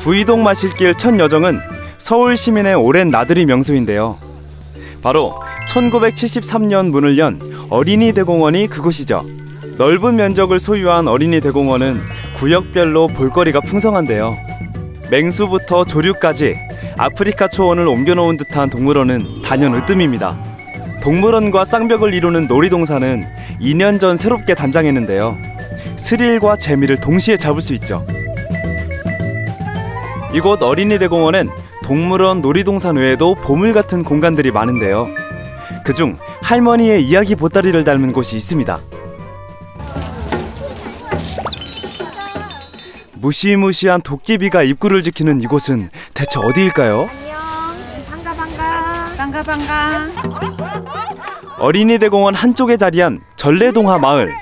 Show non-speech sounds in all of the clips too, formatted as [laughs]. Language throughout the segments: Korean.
구이동 마실길 첫 여정은 서울 시민의 오랜 나들이 명소인데요. 바로 1973년 문을 연 어린이 대공원이 그곳이죠. 넓은 면적을 소유한 어린이 대공원은 구역별로 볼거리가 풍성한데요. 맹수부터 조류까지 아프리카 초원을 옮겨놓은 듯한 동물원은 단연 으뜸입니다. 동물원과 쌍벽을 이루는 놀이동산은 2년 전 새롭게 단장했는데요. 스릴과 재미를 동시에 잡을 수 있죠. 이곳 어린이 대공원엔 동물원 놀이동산 외에도 보물 같은 공간들이 많은데요. 그중 할머니의 이야기 보따리를 닮은 곳이 있습니다. 무시무시한 도깨비가 입구를 지키는 이곳은 대체 어디일까요? 반가 반가 반가 반가 어린이 대공원 한쪽에 자리한 전래동화 마을.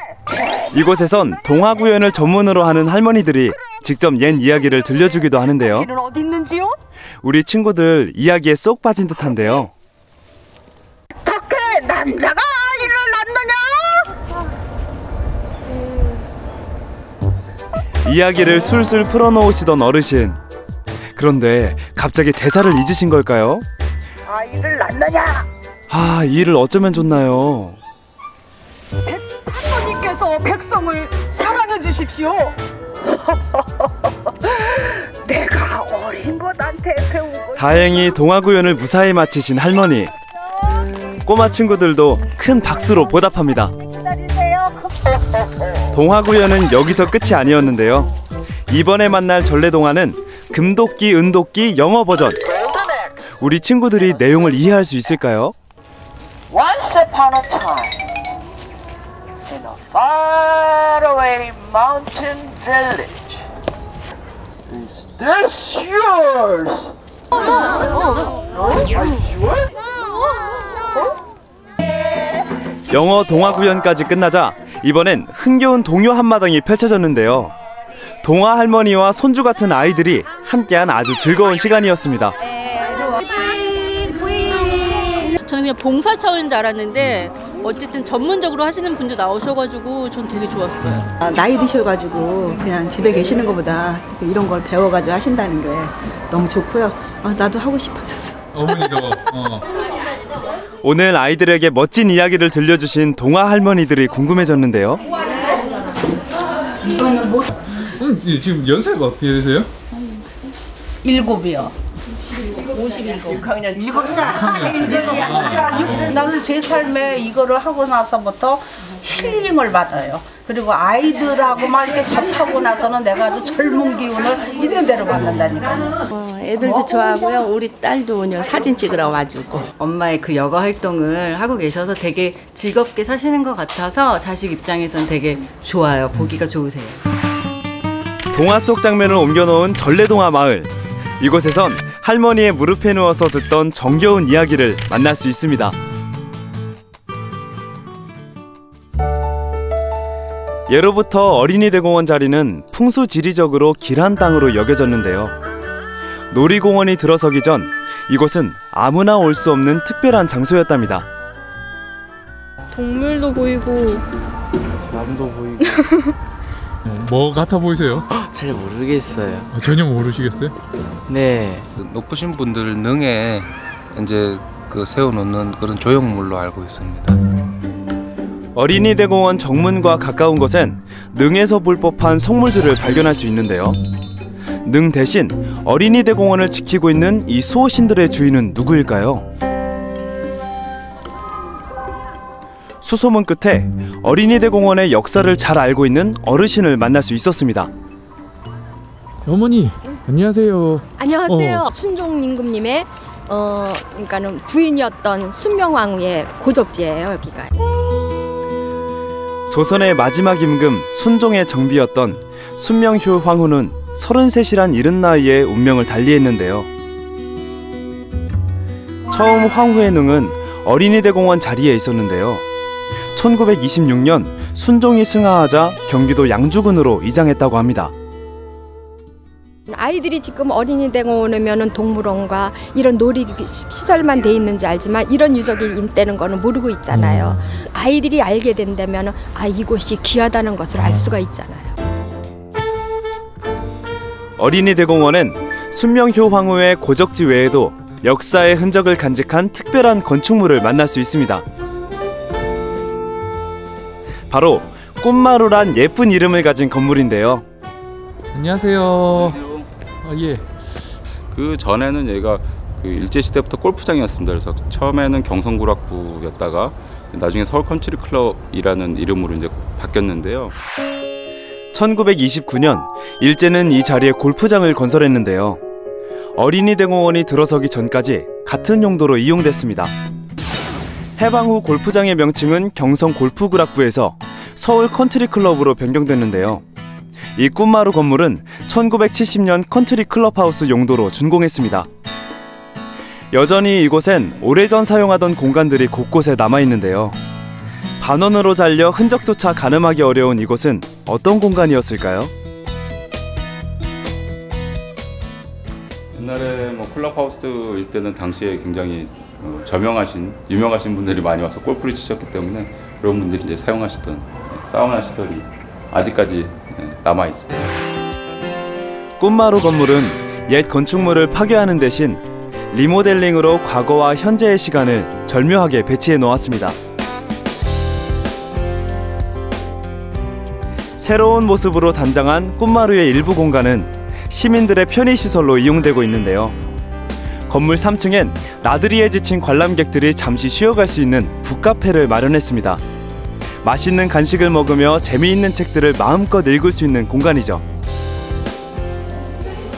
이곳에선 동화 구연을 전문으로 하는 할머니들이 직접 옛 이야기를 들려주기도 하는데요. 어디 있는지요? 우리 친구들 이야기에 쏙 빠진 듯한데요. 어떻게 남자가 아이를 낳느냐? 이야기를 술술 풀어놓으시던 어르신. 그런데 갑자기 대사를 잊으신 걸까요? 아이를 낳느냐? 아, 이 일을 어쩌면 좋나요? 하나님께서 백성을 사랑해 주십시오. [laughs] 내가 어린보단테 배우고 다행히 동화 구연을 무사히 마치신 할머니. 꼬마 친구들도 큰 박수로 보답합니다. 기다리세요. [laughs] 동화 구연은 여기서 끝이 아니었는데요. 이번에 만날 전래동화는 금도끼, 은도끼 영어 버전. 우리 친구들이 내용을 이해할 수 있을까요? Once upon a time, in a faraway mountain village, is this yours? Are you sure? 영어 동화 구연까지 끝나자 이번엔 흥겨운 동요 한마당이 펼쳐졌는데요. 동화 할머니와 손주 같은 아이들이 함께한 아주 즐거운 시간이었습니다. 저는 그냥 봉사 차원인 줄 알았는데 어쨌든 전문적으로 하시는 분도 나오셔가지고 전 되게 좋았어요. 아, 나이 드셔가지고 그냥 집에 계시는 것보다 이런 걸 배워가지고 하신다는 게 너무 좋고요. 아, 나도 하고 싶어졌어. 어머니도 어. 오늘 아이들에게 멋진 이야기를 들려주신 동화 할머니들이 궁금해졌는데요. 음, 지- 지금 연세가 어떻게 되세요? 일곱이요. 6학년 일곱 살. 나는 제 삶에 이거를 하고 나서부터 힐링을 받아요. 그리고 아이들하고 막 이렇게 접하고 나서는 내가 아주 젊은 기운을 있는 대로 받는다니까요. 어, 애들도 좋아하고요. 우리 딸도 오늘 사진 찍으러 와주고. 엄마의 그 여가 활동을 하고 계셔서 되게 즐겁게 사시는 것 같아서 자식 입장에선 되게 좋아요. 보기가 좋으세요. 동화 속 장면을 옮겨놓은 전래동화 마을. 이곳에선 할머니의 무릎에 누워서 듣던 정겨운 이야기를 만날 수 있습니다. 예로부터 어린이 대공원 자리는 풍수지리적으로 길한 땅으로 여겨졌는데요. 놀이공원이 들어서기 전 이곳은 아무나 올 수 없는 특별한 장소였답니다. 동물도 보이고 나무도 보이고 어, [laughs] 뭐 같아 보이세요? [laughs] 잘 모르겠어요. 아, 전혀 모르시겠어요? 네. 높으신 분들 능에 이제 그 세워놓는 그런 조형물로 알고 있습니다. 어린이 대공원 정문과 가까운 곳엔 능에서 볼 법한 성물들을 발견할 수 있는데요. 능 대신 어린이 대공원을 지키고 있는 이 수호신들의 주인은 누구일까요? 수소문 끝에 어린이 대공원의 역사를 잘 알고 있는 어르신을 만날 수 있었습니다. 어머니 안녕하세요. 안녕하세요. 순종 임금님의 어 그러니까는 부인이었던 순명왕후의 고적지예요 여기가. 조선의 마지막 임금 순종의 정비였던 순명효 황후는 33이란 이른 나이에 운명을 달리했는데요. 처음 황후의 능은 어린이 대공원 자리에 있었는데요. 1926년 순종이 승하하자 경기도 양주군으로 이장했다고 합니다. 아이들이 지금 어린이 대공원 오면은 동물원과 이런 놀이 시설만 돼 있는지 알지만 이런 유적이 있다는 거는 모르고 있잖아요. 아이들이 알게 된다면 아 이곳이 귀하다는 것을 알 수가 있잖아요. 어린이 대공원엔 순명효 황후의 고적지 외에도 역사의 흔적을 간직한 특별한 건축물을 만날 수 있습니다. 바로 꿈마루란 예쁜 이름을 가진 건물인데요. 안녕하세요. 아, 예. 그 전에는 여기가 그 일제 시대부터 골프장이었습니다. 그래서 처음에는 경성구락부였다가 나중에 서울 컨트리 클럽이라는 이름으로 이제 바뀌었는데요. 1929년 일제는 이 자리에 골프장을 건설했는데요. 어린이 대공원이 들어서기 전까지 같은 용도로 이용됐습니다. 해방 후 골프장의 명칭은 경성 골프구락부에서 서울 컨트리 클럽으로 변경됐는데요. 이 꿈마루 건물은 1970년 컨트리 클럽하우스 용도로 준공했습니다. 여전히 이곳엔 오래전 사용하던 공간들이 곳곳에 남아 있는데요. 반원으로 잘려 흔적조차 가늠하기 어려운 이곳은 어떤 공간이었을까요? 옛날에 뭐 클럽하우스일 때는 당시에 굉장히 어, 저명하신 유명하신 분들이 많이 와서 골프를 치셨기 때문에 그런 분들이 이제 사용하시던 사우나 시설이 아직까지 예, 남아 있습니다. 꿈마루 건물은 옛 건축물을 파괴하는 대신 리모델링으로 과거와 현재의 시간을 절묘하게 배치해 놓았습니다. 새로운 모습으로 단장한 꿈마루의 일부 공간은 시민들의 편의시설로 이용되고 있는데요. 건물 3층엔 나들이에 지친 관람객들이 잠시 쉬어갈 수 있는 북카페를 마련했습니다. 맛있는 간식을 먹으며 재미있는 책들을 마음껏 읽을 수 있는 공간이죠.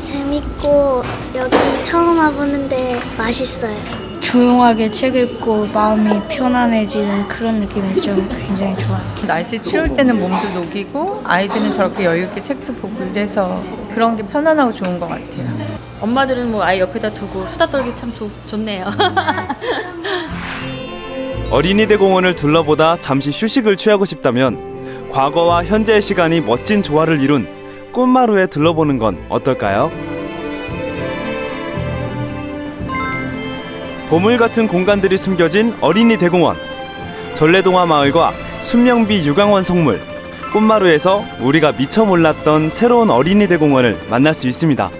재밌고 여기 처음 와보는데 맛있어요. 조용하게 책 읽고 마음이 편안해지는 그런 느낌이 좀 굉장히 좋아요. 날씨 추울 때는 몸도 녹이고 아이들은 저렇게 여유 있게 책도 보고 이래서 그런 게 편안하고 좋은 것 같아요. 엄마들은 뭐 아이 옆에다 두고 수다 떨기 참 좋, 좋네요. [laughs] 어린이 대 공원을 둘러보다 잠시 휴식을 취하고 싶다면 과거와 현재의 시간이 멋진 조화를 이룬 꿈마루에 들러보는 건 어떨까요? 보물 같은 공간들이 숨겨진 어린이 대공원 전래동화 마을과 순명비 유강원 성물 꿈마루에서 우리가 미처 몰랐던 새로운 어린이 대공원을 만날 수 있습니다.